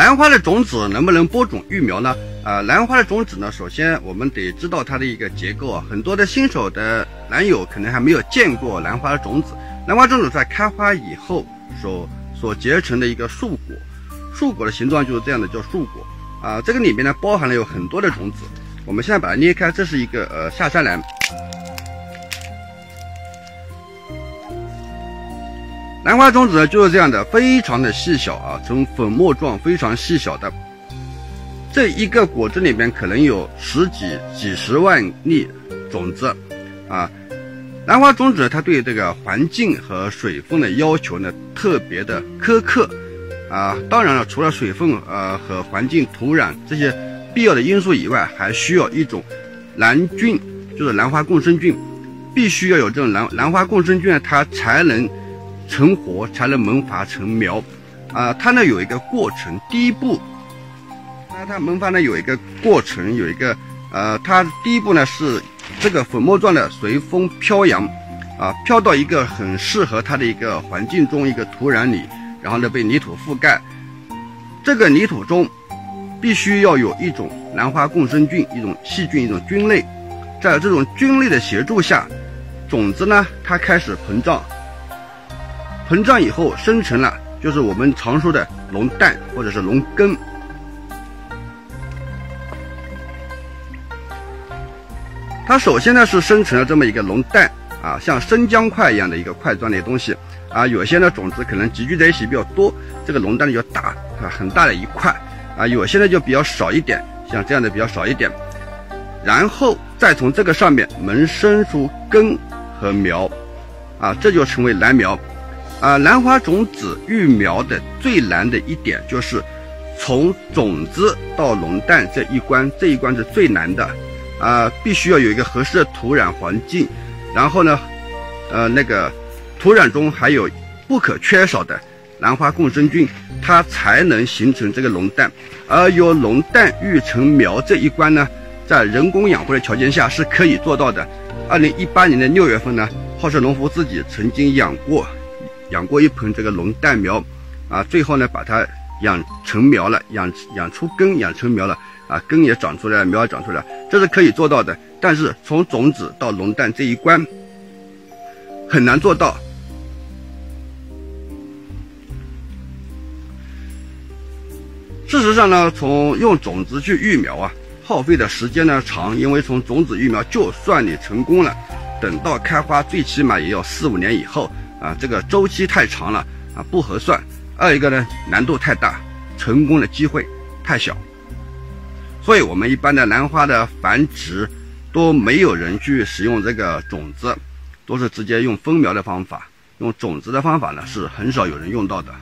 兰花的种子能不能播种育苗呢？啊，兰花的种子呢，首先我们得知道它的一个结构啊。很多的新手的兰友可能还没有见过兰花的种子。兰花种子在开花以后所所结成的一个树果，树果的形状就是这样的，叫树果啊。这个里面呢包含了有很多的种子。我们现在把它捏开，这是一个呃下山兰。兰花种子就是这样的，非常的细小啊，呈粉末状，非常细小的。这一个果子里面可能有十几、几十万粒种子啊。兰花种子它对这个环境和水分的要求呢特别的苛刻啊。当然了，除了水分呃和环境、土壤这些必要的因素以外，还需要一种兰菌，就是兰花共生菌，必须要有这种兰兰花共生菌，它才能。成活才能萌发成苗，啊，它呢有一个过程。第一步，那它萌发呢有一个过程，有一个呃，它第一步呢是这个粉末状的随风飘扬，啊，飘到一个很适合它的一个环境中，一个土壤里，然后呢被泥土覆盖。这个泥土中必须要有一种兰花共生菌，一种细菌，一种菌类，在这种菌类的协助下，种子呢它开始膨胀。膨胀以后生成了，就是我们常说的龙蛋或者是龙根。它首先呢是生成了这么一个龙蛋啊，像生姜块一样的一个块状的东西啊。有些呢种子可能集聚在一起比较多，这个龙蛋呢就大啊，很大的一块啊。有些呢就比较少一点，像这样的比较少一点。然后再从这个上面萌生出根和苗啊，这就成为兰苗。啊，兰花种子育苗的最难的一点就是，从种子到龙蛋这一关，这一关是最难的。啊，必须要有一个合适的土壤环境，然后呢，呃，那个土壤中还有不可缺少的兰花共生菌，它才能形成这个龙蛋。而由龙蛋育成苗这一关呢，在人工养护的条件下是可以做到的。二零一八年的六月份呢，好事农夫自己曾经养过。养过一盆这个龙蛋苗，啊，最后呢把它养成苗了，养养出根，养成苗了，啊，根也长出来，苗也长出来，这是可以做到的。但是从种子到龙蛋这一关很难做到。事实上呢，从用种子去育苗啊，耗费的时间呢长，因为从种子育苗，就算你成功了，等到开花，最起码也要四五年以后。啊，这个周期太长了啊，不合算。二一个呢，难度太大，成功的机会太小。所以，我们一般的兰花的繁殖都没有人去使用这个种子，都是直接用分苗的方法。用种子的方法呢，是很少有人用到的。